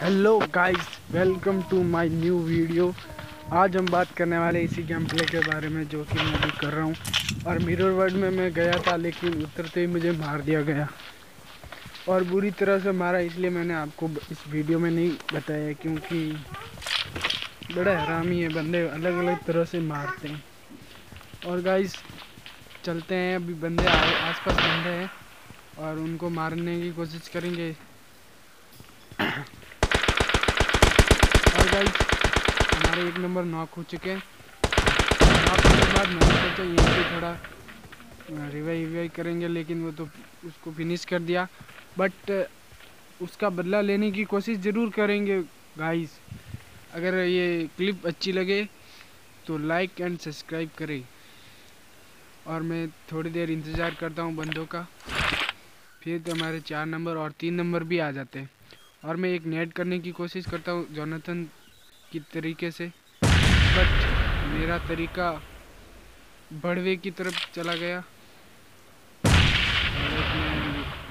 Hello guys welcome to my new video आज हम बात करने वाले इसी गेम प्ले के बारे में, जो कि मैं अभी कर रहा हूँ। और मिरर वर्ल्ड में मैं गया था, लेकिन उतरते ही मुझे मार दिया गया। और बुरी तरह से मारा, इसलिए मैंने आपको इस वीडियो में नहीं बताया, क्योंकि बड़ा हरामी है बंदे अलग अलग तरह से मारते हैं। और गाइस चलते हैं, अभी बंदे आसपास बंदे हैं, और उनको मारने की कोशिश करेंगे। गाइस हमारे एक नंबर नॉक हो चुके हैं। नॉक होने के बाद मैंने सोचा यहीं पे थोड़ा रिवाइव रिवाइव करेंगे, लेकिन वो तो उसको फिनिश कर दिया। बट उसका बदला लेने की कोशिश ज़रूर करेंगे गाइस अगर ये क्लिप अच्छी लगे तो लाइक एंड सब्सक्राइब करें। और मैं थोड़ी देर इंतज़ार करता हूँ बंदों का। फिर तो हमारे चार नंबर और तीन नंबर भी आ जाते हैं। और मैं एक नेट करने की कोशिश करता हूँ जोनाथन की तरीके से बट मेरा तरीका बढ़वे की तरफ़ चला गया।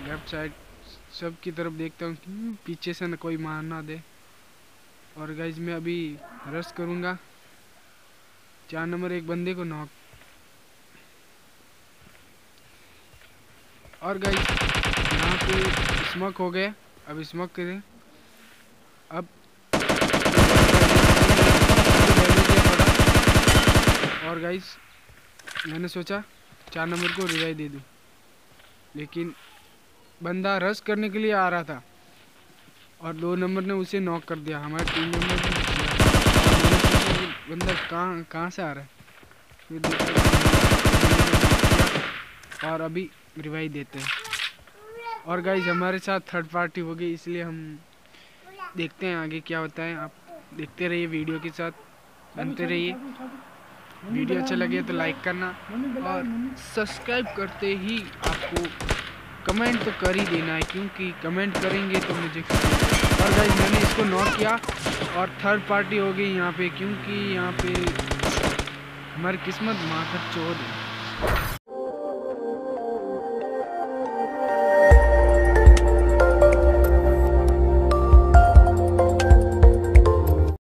लेफ़्ट साइड सब की तरफ़ देखता हूँ पीछे से न कोई मार ना दे। और गाइज़ मैं अभी रस करूँगा। चार नंबर एक बंदे को नॉक और गाइज़ यहाँ पे स्मोक हो गया। अब स्मोक करें। अब और गाइस मैंने सोचा चार नंबर को रिवाइव दे दूँ। लेकिन बंदा रश करने के लिए आ रहा था और दो नंबर ने उसे नॉक कर दिया। हमारे तीन नंबर ने बंदा कहाँ कहाँ से आ रहा है? और अभी रिवाइव देते हैं। और गाइज़ हमारे साथ थर्ड पार्टी हो गई इसलिए हम देखते हैं आगे क्या होता है। आप देखते रहिए वीडियो के साथ, बनते रहिए। वीडियो अच्छा लगे तो लाइक करना और सब्सक्राइब करते ही आपको कमेंट तो कर ही देना है, क्योंकि कमेंट करेंगे तो मुझे और भाई मैंने इसको नोट किया और थर्ड पार्टी हो गई यहाँ पे, क्योंकि यहाँ पे हमारी किस्मत माथा चोर है।